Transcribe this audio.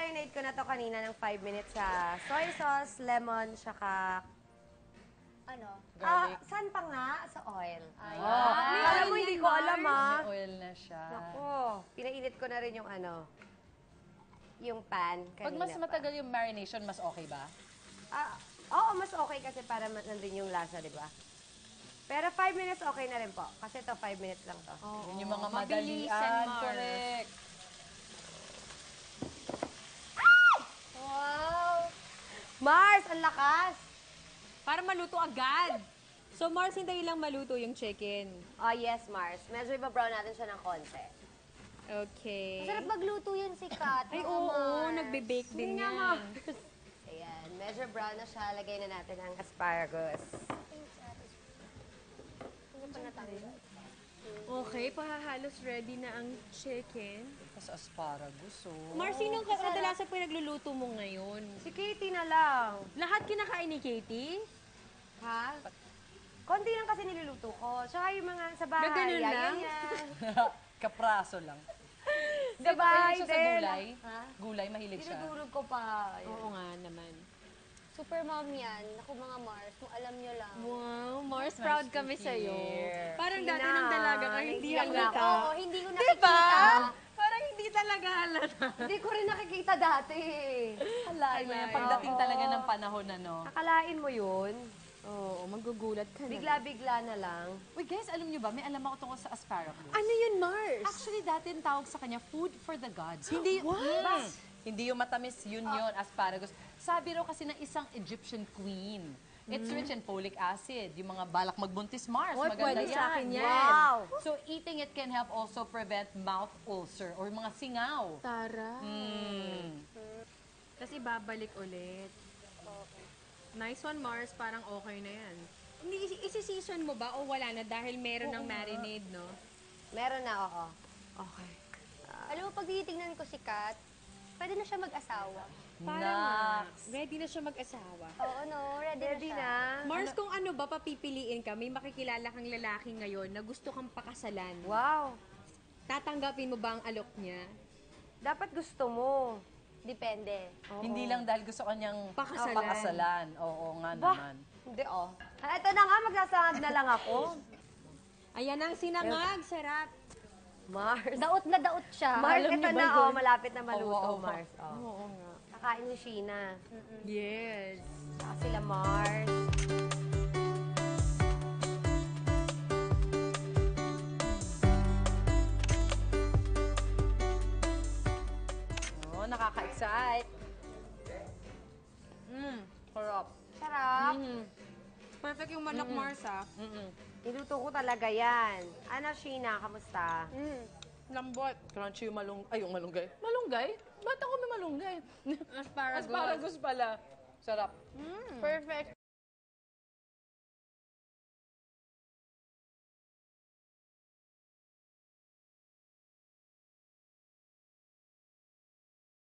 Minamarinate ko na to kanina ng 5 minutes sa soy sauce, lemon, tsaka... Ano? Ah, saan pa nga? Sa oil. Ayan. Oh, alam mo, hindi ko alam ah. May oil na siya. Ako, pinainit ko na rin yung ano, yung pan kanina Pag mas pa. matagal yung marination, mas okay ba? Ah, oo, mas okay kasi para ma- nandun yung lasa, di ba? Pero 5 minutes okay na rin po. Kasi to 5 minutes lang to. Yun yung mga Mabilisan, madalian. Mars. Correct. Wow! Mars, ang lakas! Para maluto agad. So, Mars, hintayin lang maluto yung chicken. Oh, yes, Mars. Medyo ibabrown natin siya ng konti. Okay. Masarap magluto yan si Kat. Ay, oo, Mars. nagbe-bake din Hindi yan. Mars. Ayan, medyo brown na siya. Lagay na natin ang asparagus. Hindi pa natanggal. Okay, pahahalos ready na ang chicken. Tapos asparagus, oh. Mars, sino ka kadalasan pinagluluto mo ngayon? Si Katie na lang. Lahat kinakain ni Katie? Ha? Konti lang kasi niluluto ko. Tsaka yung mga sa bahay. Na ganun yan, lang? yan. Kapraso lang. Sa bahay Mahilig siya sa din. gulay? Ha? Gulay, mahilig siya. Tinutulog ko pa. Ayun. Oo nga. Super mom yan. Ako mga Mars, kung alam nyo lang. Wow, Mars, Nice proud kami sa'yo. hear. Parang dati na. nang dalaga ka, hindi halata. Oo, hindi ko Diba? nakikita. Parang hindi talaga halata. Hindi ko rin nakikita dati. Alain mo yan. Pagdating Oo. talaga ng panahon, ano. Akalain mo yun. Oo, magugulat ka na. Bigla-bigla na lang. Uy, guys, alam niyo ba, may alam ako tungkol sa asparagus. Ano yun, Mars? Actually, dati ang tawag sa kanya, food for the gods. Hindi, What? Mm. Hindi yung matamis, yun yun, asparagus. Sabi raw kasi ng isang Egyptian queen, it's rich in folic acid. Yung mga balak magbuntis Mars, Oy, maganda pwede yan. sa akin yan. Wow! So, eating it can help also prevent mouth ulcer or mga singaw. Tara. Mm. Tapos ibabalik ulit. Nice one, Mars. Parang okay na yan. Hindi, isi- isi-season mo ba o wala na dahil meron ng marinade, no? Meron na, oo. Okay. Alam mo, pag titignan ko si Kat, pwede na siya mag-asawa. Parang Nax. ready na siya mag-asawa. Oo, no? Ready, Ready na siya. na. Mars, kung ano ba papipiliin ka, may makikilala kang lalaki ngayon na gusto kang pakasalan. Wow! Tatanggapin mo ba ang alok niya? Dapat gusto mo. Depende. Hindi lang dahil gusto kanyang Pakasalan. pakasalan. Oo nga Bah! naman. Hindi, oh. Ah, Ito na nga, magsasangag na lang ako. Ayan ang sinangag, sarap. Mars. Daot na daot siya. Mars, Alam ito niyo ba na, yun? oh. Malapit na maluto, Oo, oo. Mars. Oh. Oo nga. Kakain ni Sheena. Yes. Saka sila Mars. Oo, nakaka-excite. Mmm. Mhm. Perfect yung manok, Mars, ah. Niluto ko talaga yan. Ano, Sheena? Kamusta? Mm. Lambot. Crunchy yung malung... Ay, yung malunggay. Malunggay? Ba't ako may malunggay? Asparagus. Asparagus pala. Sarap. Perfect.